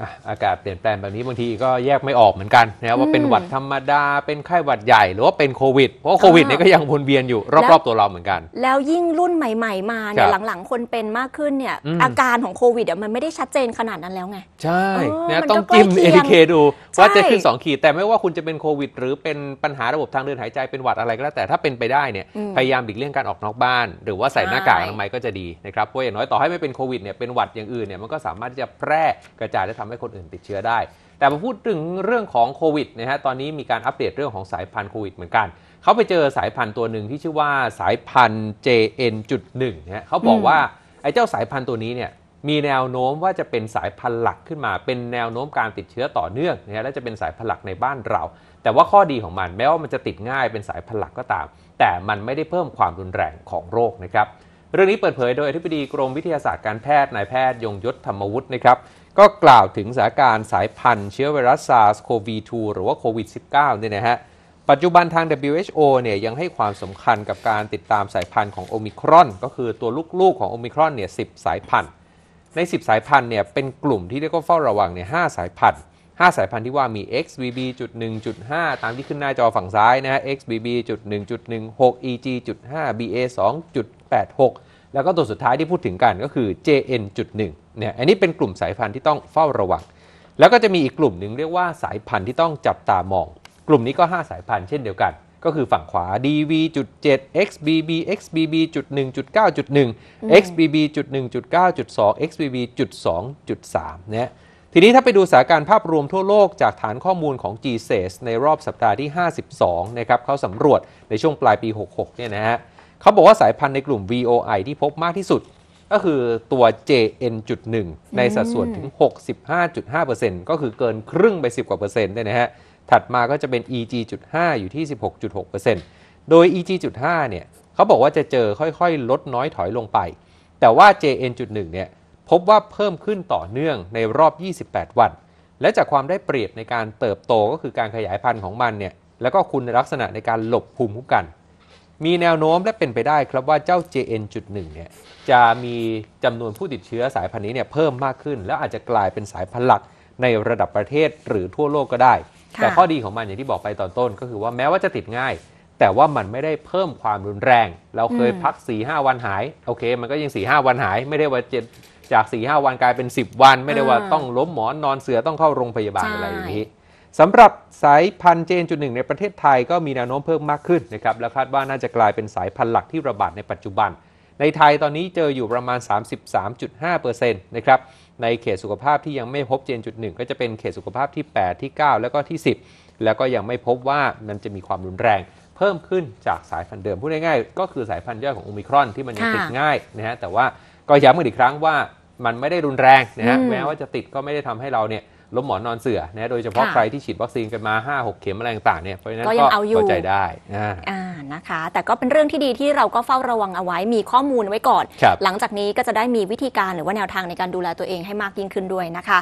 อะอากาศเปลี่ยนแปลงแบบนี้บางทีก็แยกไม่ออกเหมือนกันนะครับว่าเป็นหวัดธรรมดา เป็นไข้หวัดใหญ่หรือว่าเป็นโควิด เพราะว่าโควิดเนี่ยก็ยังวนเวียนอยู่รอบๆตัวเราเหมือนกัน แล้วยิ่งรุ่นใหม่ ๆ มาเนี่คยรับหลังๆ คนเป็นมากขึ้นเนี่ยอืมอาการของโควิดอะมันไม่ได้ชัดเจนขนาดนั้นแล้วไง ใช่เออนะมันก็ต้องจิ้มใกล้เอเคียงทีเคดูว่าจะใช่ขึ้น 2 ขีด แต่ไม่ว่าคุณจะเป็นโควิด หรือเป็นปัญหาระบบทางเดินหายใจเป็นหวัดอะไรก็แล้วแต่ถ้าเป็นไปได้เนี่ยอืมพยายามหลีกเลี่ยงการออกนอกบ้าน หรือว่าใส่ใช่หน้ากากอนามัยก็จะดีนะครับเพราะอย่างน้อยต่อให้ไม่เป็นโควิดเนี่ยเป็นหวัดอย่างอื่นเนี่ยมันก็สามารถที่จะแพร่กระจายและทำให้คนอื่นติดเชื้อได้ แต่มาพูดถึงเรื่องของโควิดนะฮะตอนนี้มีการอัปเดตเรื่องของสายพันธุ์โควิดเหมือนกัน เขาไปเจอสายพันธุ์ตัวหนึ่งที่ชื่อว่าสายพันธุ์ JN.1 นะฮะเขาบอกอืมว่าไอ้เจ้าสายพันธุ์ตัวนี้เนี่ยมีแนวโน้มว่าจะเป็นสายพันธุ์หลักขึ้นมา เป็นแนวโน้มการติดเชื้อต่อเนื่องนะฮะและจะเป็นสายพันธุ์หลักในบ้านเรา แต่ว่าข้อดีของมันแม้ว่ามันจะติดง่ายเป็นสายพันธุ์หลักก็ตาม แต่มันไม่ได้เพิ่มความรุนแรงของโรคนะครับ เรื่องนี้เปิดเผยโดยอธิบดีกรมวิทยาศาสตร์การแพทย์นายแพทย์ยงยศธรรมวุฒินะครับ ก็กล่าวถึงสถานการณ์สายพันธุ์เชื้อไวรัส SARS-CoV-2 หรือว่าโควิด -19 เนี่ยนะฮะ ปัจจุบันทาง WHO เนี่ยยังให้ความสำคัญกับการติดตามสายพันธุ์ของโอมิครอน ก็คือตัวลูกๆของโอมิครอนเนี่ย10สายพันธุ์ ใน 10 สายพันธุ์เนี่ยเป็นกลุ่มที่เรียกว่าเฝ้าระวังเนี่ย5สายพันธุ์5 สายพันธุ์ที่ว่ามี XBB.1.5 ตามที่ขึ้นหน้าจอฝั่งซ้ายนะฮะ XBB.1.16 EG.5 BA2.86 แล้วก็ตัวสุดท้ายที่พูดถึงกันก็คือ JN.1 เนี่ยอันนี้เป็นกลุ่มสายพันธุ์ที่ต้องเฝ้าระวัง แล้วก็จะมีอีกกลุ่มหนึ่งเรียกว่าสายพันธุ์ที่ต้องจับตามอง กลุ่มนี้ก็ 5 สายพันธุ์เช่นเดียวกัน ก็คือฝั่งขวา DV.7 XBB XBB.1.9.1 XBB.1.9.2 XBB.2.3 เนี่ยทีนี้ถ้าไปดูสถานการณ์ภาพรวมทั่วโลกจากฐานข้อมูลของ GSAS ในรอบสัปดาห์ที่ 52 นะครับเขาสำรวจในช่วงปลายปี 66 เนี่ยนะฮะ เขาบอกว่าสายพันธุ์ในกลุ่ม VOI ที่พบมากที่สุด ก็คือตัว JN.1 ในสัดส่วนถึง 65.5%ก็คือเกินครึ่งไป 10 กว่าเปอร์เซ็นต์เลยนะฮะ ถัดมาก็จะเป็น EG.5 อยู่ที่ 16.6%โดย EG.5 เนี่ยเขาบอกว่าจะเจอค่อยๆ ลดน้อยถอยลงไป แต่ว่า JN.1 เนี่ยพบว่าเพิ่มขึ้นต่อเนื่องในรอบ 28 วัน และจากความได้เปรียบในการเติบโตก็คือการขยายพันธุ์ของมันเนี่ย แล้วก็คุณลักษณะในการหลบภูมิคุ้มกัน มีแนวโน้มและเป็นไปได้ครับว่าเจ้า JN.1 เนี่ยจะมีจำนวนผู้ติดเชื้อสายพันธุ์นี้เนี่ยเพิ่มมากขึ้น แล้วอาจจะกลายเป็นสายพันธุ์หลักในระดับประเทศหรือทั่วโลกก็ได้ค่ะแต่ข้อดีของมันอย่างที่บอกไปตอนต้น ก็คือว่าแม้ว่าจะติดง่าย แต่ว่ามันไม่ได้เพิ่มความรุนแรง เราเคยอืมพัก4 5วันหายโอเค มันก็ยัง4 5วันหาย ไม่ได้ว่าจะจาก4 5วันกลายเป็น 10 วัน ไม่ได้ว่าต้องล้มหมอนนอนเสือต้องเข้าโรงพยาบาลอะไรอย่างนี้ สำหรับสายพันธุ์เจนจุดหนึ่งในประเทศไทยก็มีแนวโน้มเพิ่มมากขึ้นนะครับและคาดว่าน่าจะกลายเป็นสายพันธุ์หลักที่ระบาดในปัจจุบัน ในไทยตอนนี้เจออยู่ประมาณ 33.5%นะครับในเขตสุขภาพที่ยังไม่พบเจนจุดหนึ่งก็จะเป็นเขตสุขภาพที่ 8 ที่ 9 แล้วก็ที่ 10 แล้วก็ยังไม่พบว่ามันจะมีความรุนแรง เพิ่มขึ้นจากสายพันธุ์เดิมพูดง่ายๆก็คือสายพันธุ์ย่อยของโอมิครอนที่มันยังค่ะติดง่ายนะฮะแต่ว่าก็ย้ำกันอีกครั้งว่ามันไม่ได้รุนแรงนะฮะอืมแม้ว่าจะติดก็ไม่ได้ทำให้เราเนี่ย ล้มหมอนนอนเสือนะโดยเฉพาะค่ะใครที่ฉีดวัคซีนกันมา 5-6 เข็มอะไรต่างๆเนี่ยเพราะฉะนั้นก็ก็ยังเอาอยู่เข้าใจได้อ่าอ่านะคะ แต่ก็เป็นเรื่องที่ดีที่เราก็เฝ้าระวังเอาไว้มีข้อมูลไว้ก่อนครับหลังจากนี้ก็จะได้มีวิธีการหรือว่าแนวทางในการดูแลตัวเองให้มากยิ่งขึ้นด้วยนะคะ